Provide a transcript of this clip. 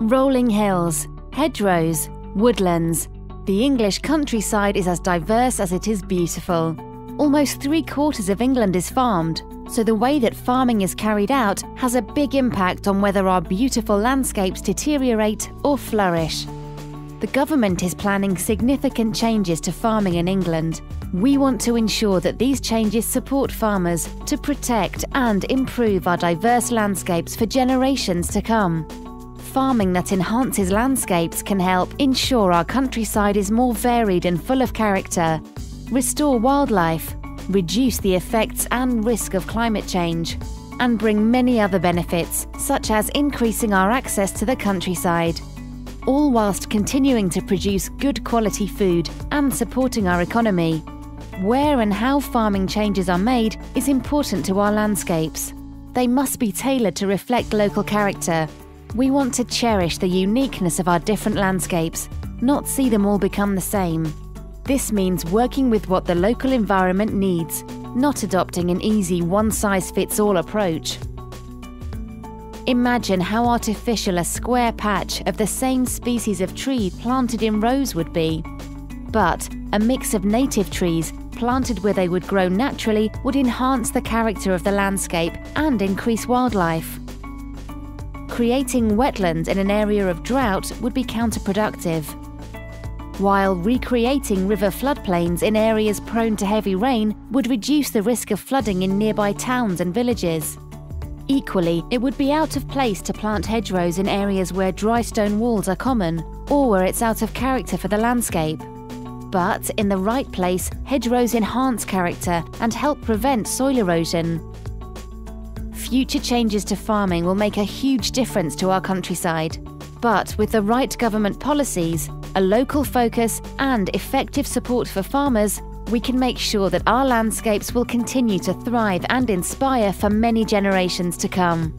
Rolling hills, hedgerows, woodlands. The English countryside is as diverse as it is beautiful. Almost three quarters of England is farmed, so the way that farming is carried out has a big impact on whether our beautiful landscapes deteriorate or flourish. The government is planning significant changes to farming in England. We want to ensure that these changes support farmers to protect and improve our diverse landscapes for generations to come farming that enhances landscapes can help ensure our countryside is more varied and full of character, restore wildlife, reduce the effects and risk of climate change, and bring many other benefits, such as increasing our access to the countryside, all whilst continuing to produce good quality food and supporting our economy. Where and how farming changes are made is important to our landscapes. They must be tailored to reflect local character we want to cherish the uniqueness of our different landscapes, not see them all become the same. This means working with what the local environment needs, not adopting an easy one size fits all approach. Imagine how artificial a square patch of the same species of tree planted in rows would be. But a mix of native trees planted where they would grow naturally would enhance the character of the landscape and increase wildlife creating wetlands in an area of drought would be counterproductive. While recreating river floodplains in areas prone to heavy rain would reduce the risk of flooding in nearby towns and villages. Equally, it would be out of place to plant hedgerows in areas where dry stone walls are common or where it's out of character for the landscape. But in the right place, hedgerows enhance character and help prevent soil erosion, future changes to farming will make a huge difference to our countryside. But with the right government policies, a local focus, and effective support for farmers, we can make sure that our landscapes will continue to thrive and inspire for many generations to come.